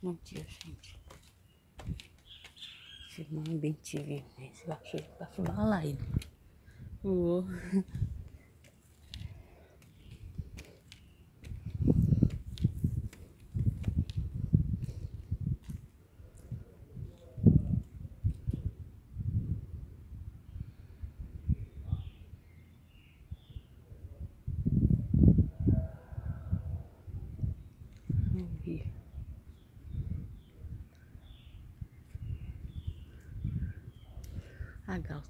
Bom dia, gente. Filmando bem TV, mas eu achei pra filmar a live. Uou. Vamos. I got